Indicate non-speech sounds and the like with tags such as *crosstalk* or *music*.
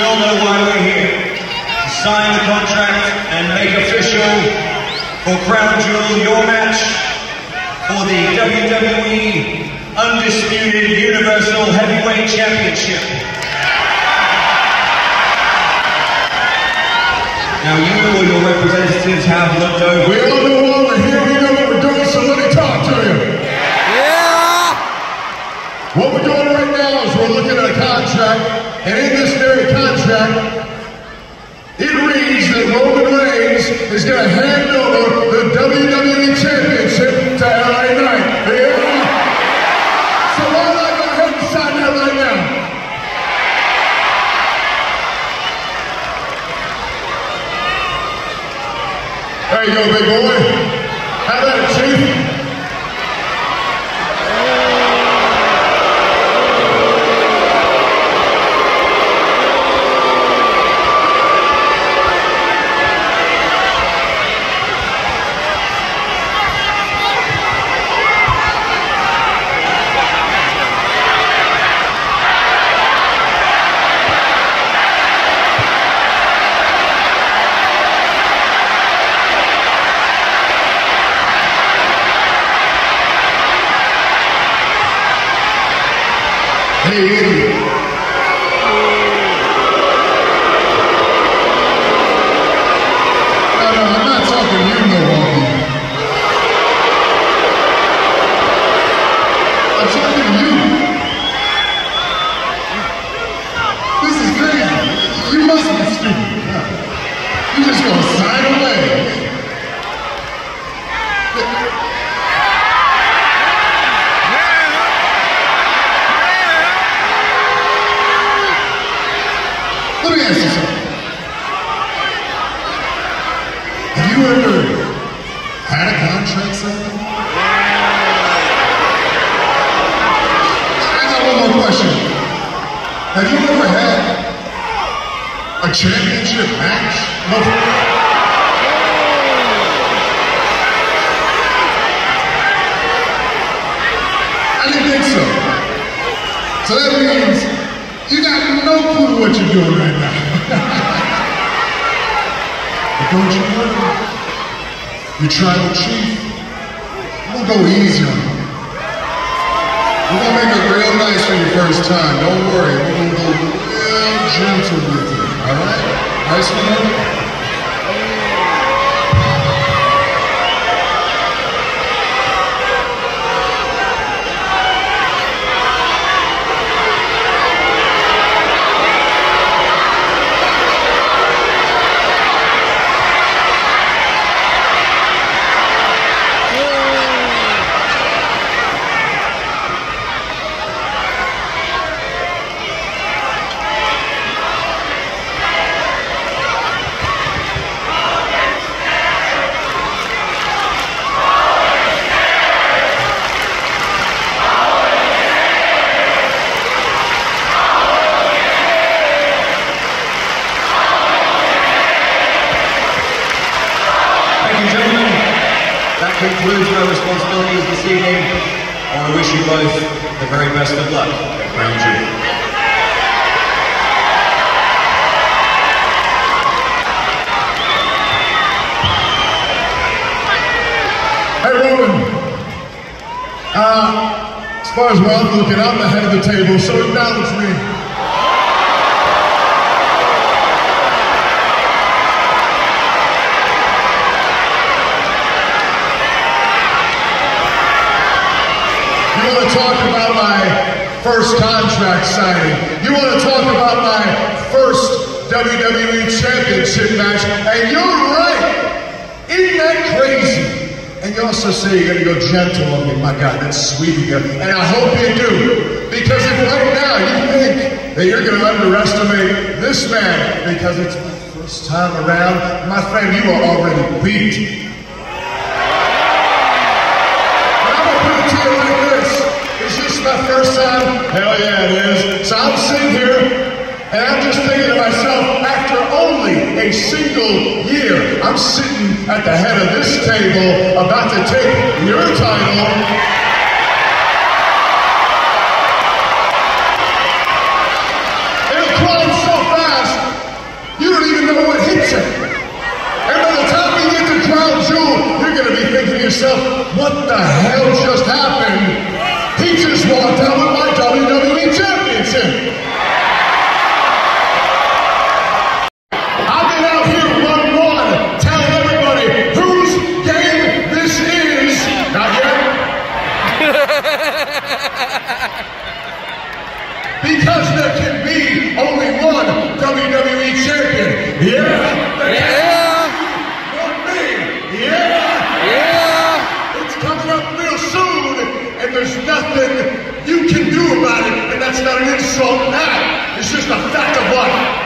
we all know why we're here. To sign the contract and make official for Crown Jewel your match for the WWE Undisputed Universal Heavyweight Championship. Now you or your representatives have looked over We all know why we're here. We know what we're doing, so let me talk to you. Yeah! What we're doing right now is we're looking at a contract, and in this very contract, it reads that Roman Reigns is going to hand over the WWE Championship to LA Knight. So why I go ahead and sign right now? There you go, big boy. How about it, Chief? Stupid. You Normie. I'm talking you. This is great. You must have skipped. You just gonna sign away. Let me ask you something. Have you ever had a contract signed? I got one more question. Have you ever had a championship match? No. I didn't think so. So that means you got no clue what you're doing right now. *laughs* but don't you worry. Your tribal chief, we'll go easy on you. We're gonna make it real nice for your first time. Don't worry. We're gonna go real gentle with you. Alright? Alright, sweetheart? Thank concludes my responsibilities this evening. I want to wish you both the very best of luck Crown Jewel. Hey, Roman. Uh, as far as where I'm looking, I'm the head of the table, so acknowledge me. Talk about my first contract signing. You want to talk about my first WWE Championship match. And you're right. Isn't that crazy? And you also say you're going to go gentle on me. My God, that's sweet of you. And I hope you do. Because if right now you think that you're going to underestimate this man because it's my first time around, my friend, you are already beat. But I'm gonna put it to you like this. It's just my first time? Hell yeah, it is. So I'm sitting here, and I'm just thinking to myself, after only a single year, I'm sitting at the head of this table about to take your title. It'll climb so fast, you don't even know what hits it. And by the time we get to Crown Jewel, you're going to be thinking to yourself, what the hell just happened? He just walked out with my WWE Championship. I've been out here one-one, telling everybody whose game this is. Not yet. because there can be only one WWE champion. Yeah. Yeah. One me. Yeah. Yeah. It's coming up real soon, and there's nothing you can do about it, and that's not an insult back. It's just a fact of life.